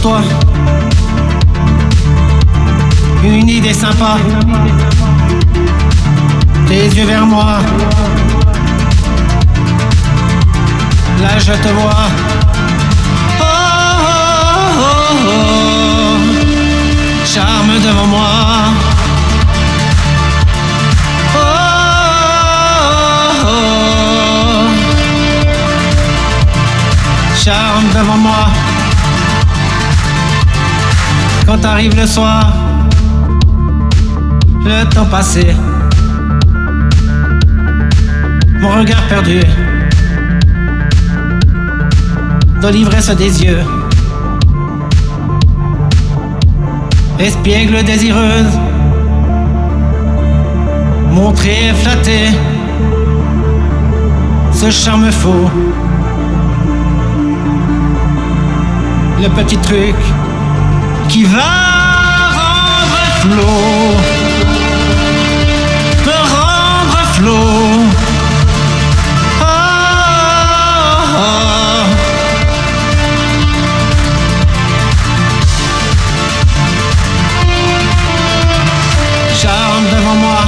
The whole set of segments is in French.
toi. Une idée sympa. Tes yeux vers moi. Là je te vois. Oh, oh, oh, oh. Charme devant moi. Oh, oh, oh. Charme devant moi. Quand arrive le soir, le temps passé, mon regard perdu. Dans l'ivresse des yeux. Espiègle désireuse, montrer, flatter, ce charme faux. Le petit truc qui va rendre flot, me rendre flot. Ah. Charme devant moi,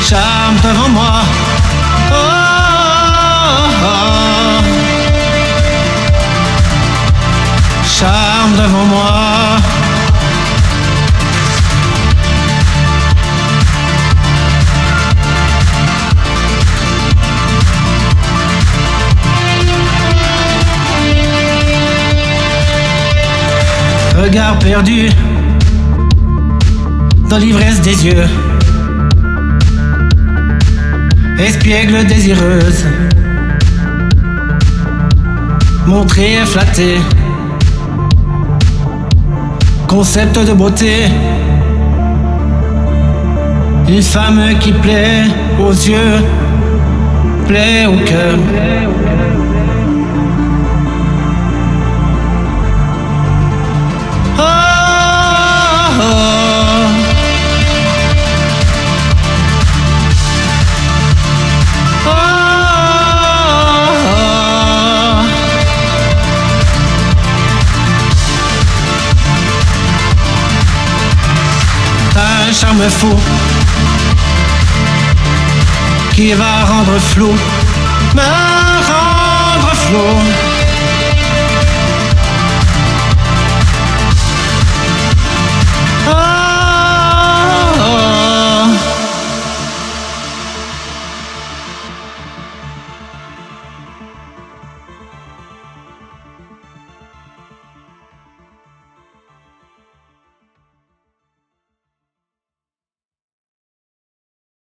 charme devant moi. Oh, devant moi. Regard perdu dans l'ivresse des yeux. Espiègle désireuse, montrée et flattée. Concept de beauté, une femme qui plaît aux yeux, plaît au cœur. Qui va rendre flou, me rendre flou.